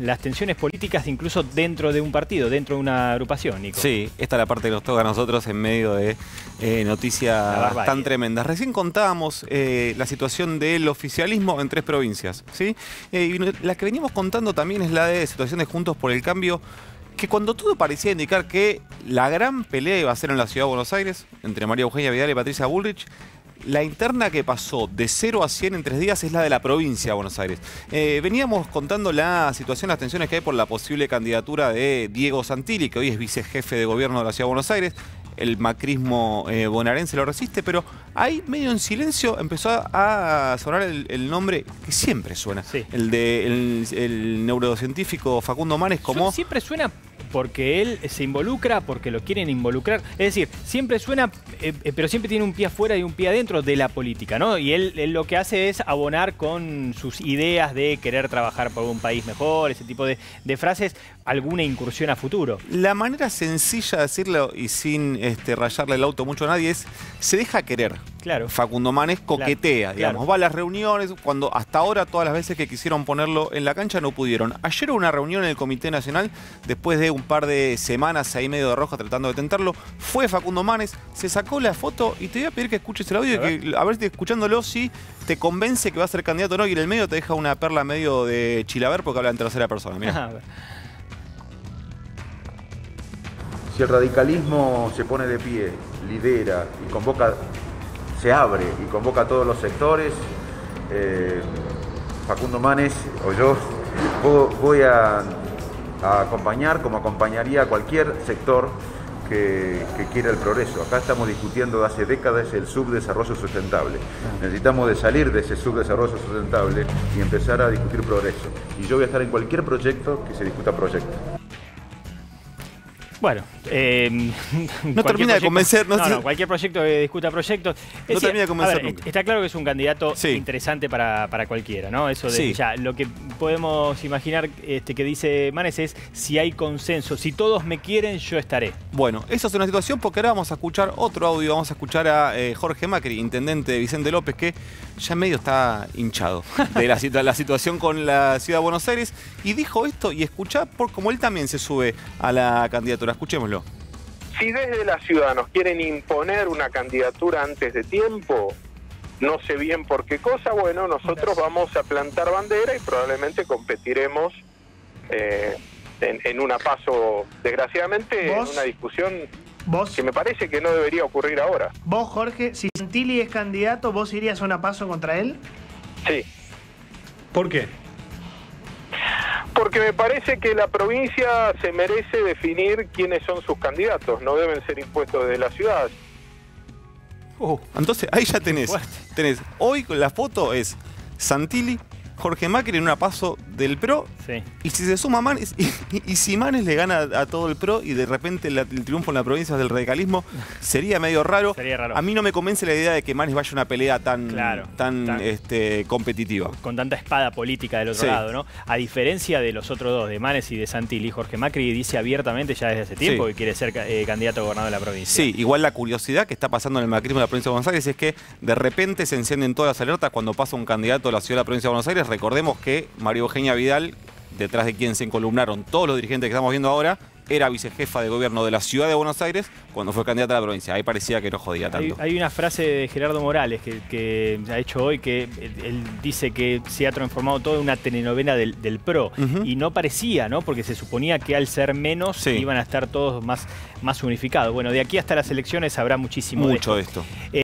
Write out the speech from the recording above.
las tensiones políticas incluso dentro de un partido, dentro de una agrupación, Nico. Sí, esta es la parte que nos toca a nosotros en medio de eh, noticias tan tremendas. Recién contábamos eh, la situación del oficialismo en tres provincias, ¿sí? Eh, y la que venimos contando también es la de situación de Juntos por el Cambio, que cuando todo parecía indicar que la gran pelea iba a ser en la Ciudad de Buenos Aires, entre María Eugenia Vidal y Patricia Bullrich, la interna que pasó de 0 a 100 en tres días es la de la provincia de Buenos Aires. Eh, veníamos contando la situación, las tensiones que hay por la posible candidatura de Diego Santilli, que hoy es vicejefe de gobierno de la Ciudad de Buenos Aires. El macrismo eh, bonaerense lo resiste, pero ahí medio en silencio empezó a sonar el, nombre que siempre suena. El de el, neurocientífico Facundo Manes como... Siempre suena porque él se involucra, porque lo quieren involucrar. Es decir, siempre suena, eh, eh, pero siempre tiene un pie afuera y un pie adentro de la política, ¿no? Y él, lo que hace es abonar con sus ideas de querer trabajar por un país mejor, ese tipo de, frases, alguna incursión a futuro. La manera sencilla de decirlo y sin este, rayarle el auto mucho a nadie es, se deja querer. Claro. Facundo Manes coquetea, digamos, va a las reuniones, cuando hasta ahora todas las veces que quisieron ponerlo en la cancha no pudieron. Ayer hubo una reunión en el Comité Nacional, después de un par de semanas ahí medio de roja tratando de tentarlo, fue Facundo Manes, se sacó la foto y te voy a pedir que escuches el audio a y que a ver si escuchándolo si te convence que va a ser candidato o no, y en el medio te deja una perla medio de chilaver porque habla en tercera persona. Si el radicalismo se pone de pie, lidera y convoca se abre y convoca a todos los sectores. Eh, Facundo Manes o yo voy a, acompañar como acompañaría a cualquier sector que, quiera el progreso. Acá estamos discutiendo hace décadas el subdesarrollo sustentable. Necesitamos de salir de ese subdesarrollo sustentable y empezar a discutir progreso. Y yo voy a estar en cualquier proyecto que se discuta proyecto. Bueno, eh, no termina de convencer. No, no, cualquier proyecto que discuta proyectos. no termina de convencer Está claro que es un candidato interesante para, cualquiera, ¿no? Eso de ya. Lo que podemos imaginar este, que dice Manes es si hay consenso, si todos me quieren, yo estaré. Bueno, esa es una situación porque ahora vamos a escuchar otro audio. Vamos a escuchar a eh, Jorge Macri, intendente de Vicente López, que ya medio está hinchado de la, la situación con la ciudad de Buenos Aires. Y dijo esto y escucha por como él también se sube a la candidatura escuchémoslo. Si desde la ciudad nos quieren imponer una candidatura antes de tiempo, no sé bien por qué cosa, bueno, nosotros vamos a plantar bandera y probablemente competiremos eh, en, una paso, desgraciadamente, en una discusión que me parece que no debería ocurrir ahora. Vos, Jorge, si Santilli es candidato, ¿vos irías a una paso contra él? Sí. ¿Por qué? Porque me parece que la provincia se merece definir quiénes son sus candidatos, no deben ser impuestos de la ciudad. Oh, entonces ahí ya tenés, tenés, hoy la foto es Santilli, Jorge Macri en una paso del PRO. Y si se suma Manes, y, si Manes le gana a todo el PRO y de repente el triunfo en la provincia del radicalismo, sería medio raro. A mí no me convence la idea de que Manes vaya a una pelea tan, tan, Este, competitiva. Con tanta espada política del otro lado, ¿no? A diferencia de los otros dos, de Manes y de Santilli, Jorge Macri dice abiertamente ya desde hace tiempo que quiere ser eh, candidato a gobernador de la provincia. Sí, igual la curiosidad que está pasando en el macrismo de la provincia de Buenos Aires es que de repente se encienden todas las alertas cuando pasa un candidato a la ciudad de la provincia de Buenos Aires recordemos que María Eugenia Vidal, detrás de quien se encolumnaron todos los dirigentes que estamos viendo ahora, era vicejefa de gobierno de la ciudad de Buenos Aires cuando fue candidata a la provincia. Ahí parecía que no jodía tanto. Hay, una frase de Gerardo Morales que, ha hecho hoy que él, dice que se ha transformado todo en una telenovela del, PRO. Y no parecía, ¿no? Porque se suponía que al ser menos iban a estar todos más, más unificados. Bueno, de aquí hasta las elecciones habrá muchísimo Mucho de esto.